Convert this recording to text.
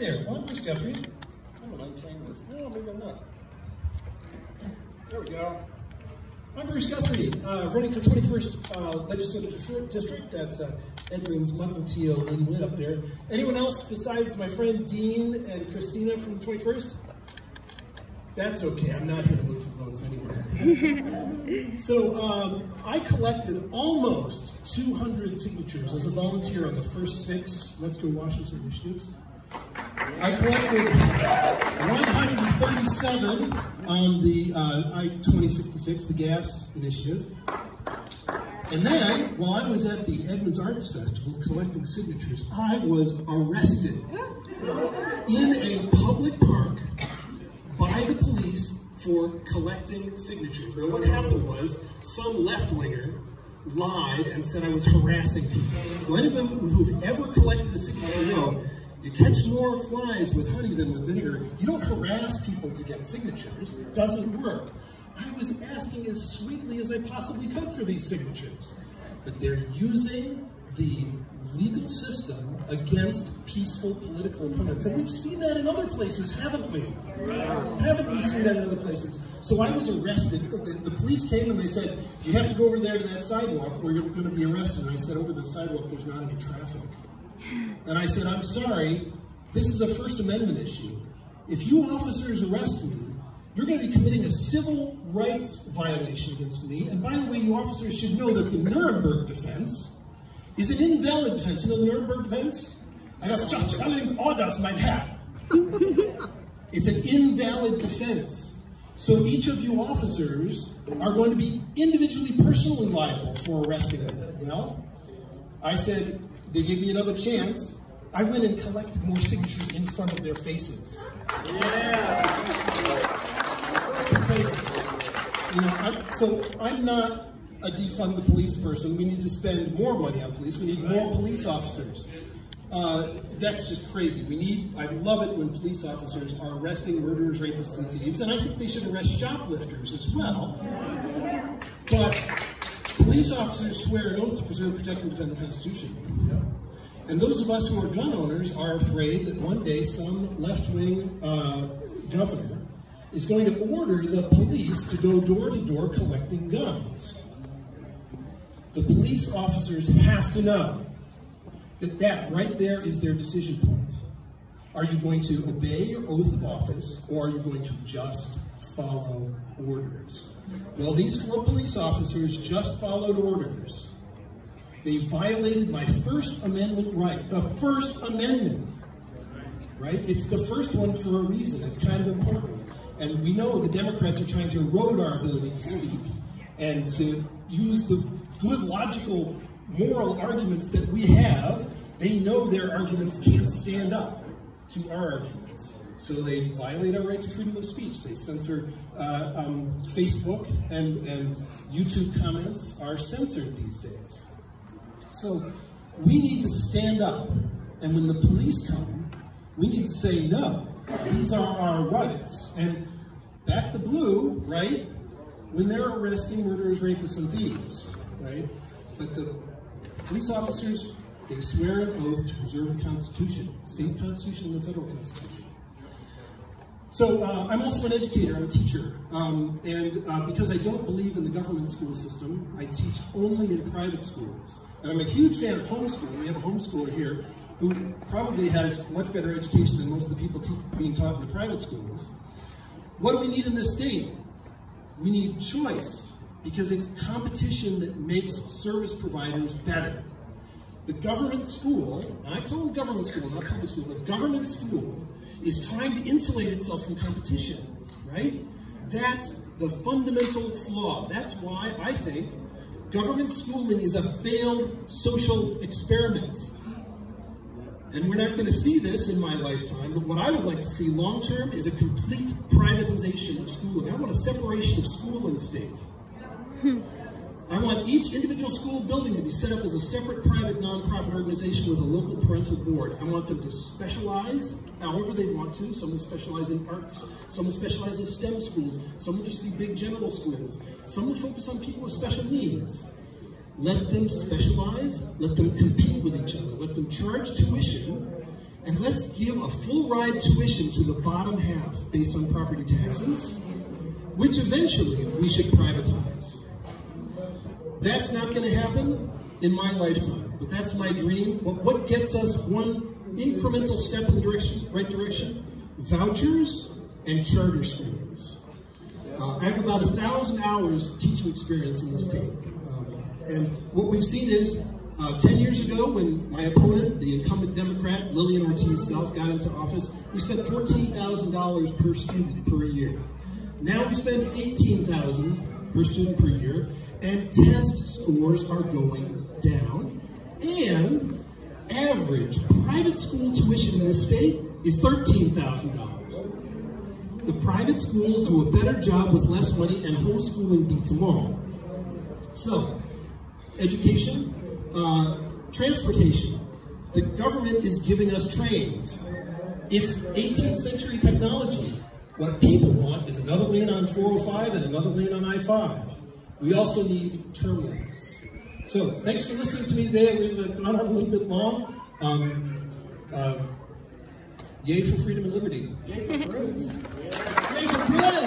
there. Come on, Bruce Guthrie. I'm gonna untangle this. No, maybe I'm not. There we go. I'm Bruce Guthrie, uh, running for 21st uh, Legislative District. That's uh, Edmonds, Mukilteo, Lynnwood up there. Anyone else besides my friend Dean and Kristina from the 21st? That's okay, I'm not here to look for votes anywhere. so um, I collected almost 200 signatures as a volunteer on the first six Let's Go Washington initiatives. I collected 137 on the uh, I-2066, the gas initiative. And then, while I was at the Edmonds Arts Festival collecting signatures, I was arrested in a public park by the police for collecting signatures. Now, what happened was some left-winger lied and said I was harassing people. Well, anybody who've ever collected a signature know you catch more flies with honey than with vinegar. You don't harass people to get signatures. It doesn't work. I was asking as sweetly as I possibly could for these signatures. But they're using the legal system against peaceful political opponents. And we've seen that in other places, haven't we? Haven't we seen that in other places? So I was arrested. The, the, police came and they said, you have to go over there to that sidewalk or you're going to be arrested. And I said, over the sidewalk, there's not any traffic. And I said, I'm sorry, this is a First Amendment issue. If you officers arrest me, you're going to be committing a civil rights violation against me. And by the way, you officers should know that the Nuremberg defense is an invalid defense. You know the Nuremberg defense? I was just following orders, mein Herr. It's an invalid defense. So each of you officers are going to be individually, personally liable for arresting me. Well, I said, they gave me another chance. I went and collected more signatures in front of their faces. Yeah. Because, you know, I'm, so I'm not a defund the police person. We need to spend more money on police. We need more police officers. Uh, that's just crazy. We need, I love it when police officers are arresting murderers, rapists, and thieves, and I think they should arrest shoplifters as well. But police officers swear an oath to preserve, protect, and defend the Constitution. And those of us who are gun owners are afraid that one day some left-wing uh, governor is going to order the police to go door to door collecting guns. The police officers have to know that that right there is their decision point. Are you going to obey your oath of office or are you going to just follow orders? Well, these four police officers just followed orders. They violated my First Amendment right, the First Amendment, right? It's the first one for a reason. It's kind of important. And we know the Democrats are trying to erode our ability to speak and to use the good, logical, moral arguments that we have. They know their arguments can't stand up to our arguments. So they violate our right to freedom of speech. They censor uh, um, Facebook and, and YouTube comments are censored these days. So we need to stand up, and when the police come, we need to say, no, these are our rights. And back the blue, right, when they're arresting murderers, rapists, and thieves, right, but the police officers, they swear an oath to preserve the Constitution, state constitution and the federal constitution. So uh, I'm also an educator, I'm a teacher, um, and uh, because I don't believe in the government school system, I teach only in private schools. And I'm a huge fan of homeschooling. We have a homeschooler here who probably has much better education than most of the people being taught in the private schools. What do we need in this state? We need choice, because it's competition that makes service providers better. The government school, I call them government school, not public school, the government school is trying to insulate itself from competition, right? That's the fundamental flaw. That's why I think government schooling is a failed social experiment. And we're not going to see this in my lifetime, but what I would like to see long term is a complete privatization of schooling. I want a separation of school and state. Hmm. I want each individual school building to be set up as a separate private nonprofit organization with a local parental board. I want them to specialize however they want to. Some will specialize in arts, some will specialize in STEM schools, some will just be big general schools, some will focus on people with special needs. Let them specialize, let them compete with each other, let them charge tuition, And let's give a full ride tuition to the bottom half based on property taxes, which eventually we should privatize. That's not going to happen in my lifetime, but that's my dream. But what gets us one incremental step in the direction, right direction? Vouchers and charter schools. Uh, I have about a thousand hours teaching experience in the state. Um, and what we've seen is uh, 10 years ago, when my opponent, the incumbent Democrat, Lillian Ortiz Self, got into office, we spent $14,000 per student per year. Now we spend $18,000 per student per year, and test scores are going down, and average private school tuition in this state is $13,000. The private schools do a better job with less money, and homeschooling beats them all. So, education, uh, transportation. The government is giving us trains. It's 18th century technology. What people want is another lane on 405 and another lane on I-5. We also need term limits. So thanks for listening to me today. It was gone on a little bit long. Um, uh, yay for freedom and liberty. Yay for Bruce. Yay for Bruce.